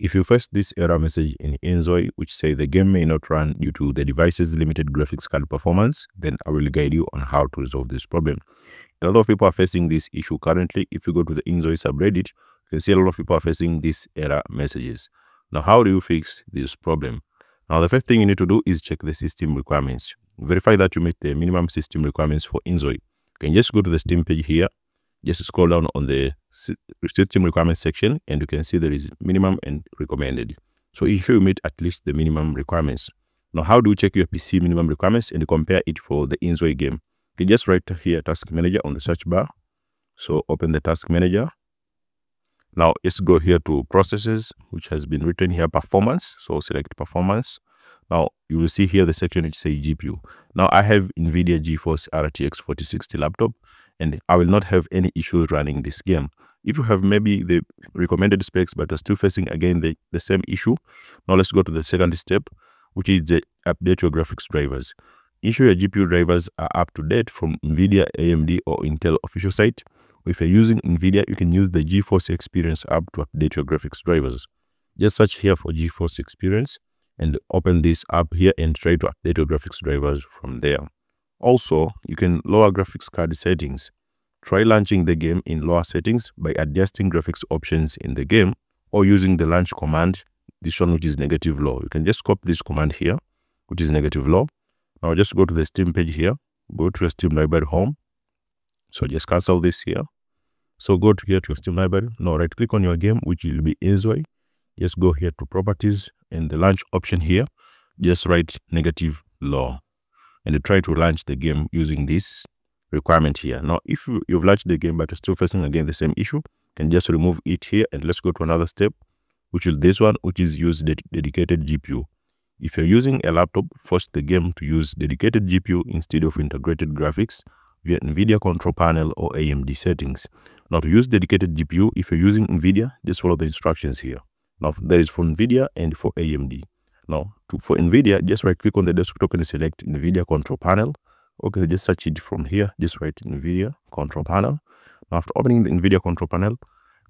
If you face this error message in Inzoi, which say the game may not run due to the device's limited graphics card performance, then I will guide you on how to resolve this problem. A lot of people are facing this issue currently. If you go to the Inzoi subreddit, you can see a lot of people are facing these error messages. Now, how do you fix this problem? Now, the first thing you need to do is check the system requirements. Verify that you meet the minimum system requirements for Inzoi. You can just go to the Steam page here, just scroll down on the system requirements section, and you can see there is minimum and recommended. So ensure you meet at least the minimum requirements. Now, how do you check your PC minimum requirements and compare it for the Inzoi game? You can just write here Task Manager on the search bar. So open the Task Manager now let's go here to processes, which has been written here performance. So select performance. Now you will see here the section which say GPU. Now I have NVIDIA GeForce RTX 4060 laptop and I will not have any issues running this game. If you have maybe the recommended specs but are still facing again the, the same issue, now let's go to the second step, which is the update your graphics drivers. Ensure your GPU drivers are up to date from NVIDIA, AMD or Intel official site. If you're using NVIDIA, you can use the GeForce Experience app to update your graphics drivers. Just search here for GeForce Experience and open this app here and try to update your graphics drivers from there. Also, you can lower graphics card settings. Try launching the game in lower settings by adjusting graphics options in the game or using the launch command, this one which is negative low. You can just copy this command here, which is negative low. Now just go to the Steam page here, go to your Steam library home. So just cancel this here so go to here to your Steam library. Now right click on your game, which will be Inzoi. Just go here to properties and the launch option here. Just write negative law and try to launch the game using this requirement here. Now, if you, you've launched the game but you're still facing again the same issue, can just remove it here and let's go to another step, which is this one, which is use the dedicated GPU. If you're using a laptop, force the game to use dedicated GPU instead of integrated graphics via NVIDIA control panel or AMD settings. Now to use dedicated GPU, if you're using NVIDIA, just follow the instructions here. Now that is for NVIDIA and for AMD. Now to, for NVIDIA, just right click on the desktop and select NVIDIA control panel. Okay, just search it from here. Just write NVIDIA control panel. Now after opening the NVIDIA control panel,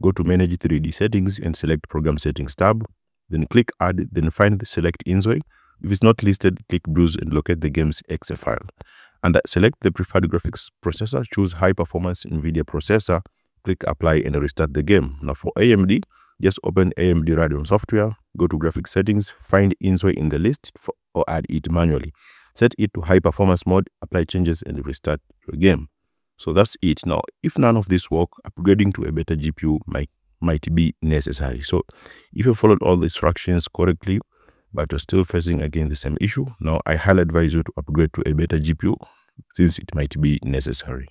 go to manage 3D settings and select program settings tab. Then click add, then find the select Inzoi. If it's not listed, click browse and locate the game's exe file. And select the preferred graphics processor, choose high performance NVIDIA processor click apply and restart the game. Now for AMD, just open AMD Radeon software, go to graphics settings, find Inzoi in the list for, or add it manually. Set it to high performance mode, apply changes and restart your game. So that's it. Now, if none of this work, upgrading to a better GPU might, might be necessary. So if you followed all the instructions correctly, but you're still facing again the same issue, now I highly advise you to upgrade to a better GPU since it might be necessary.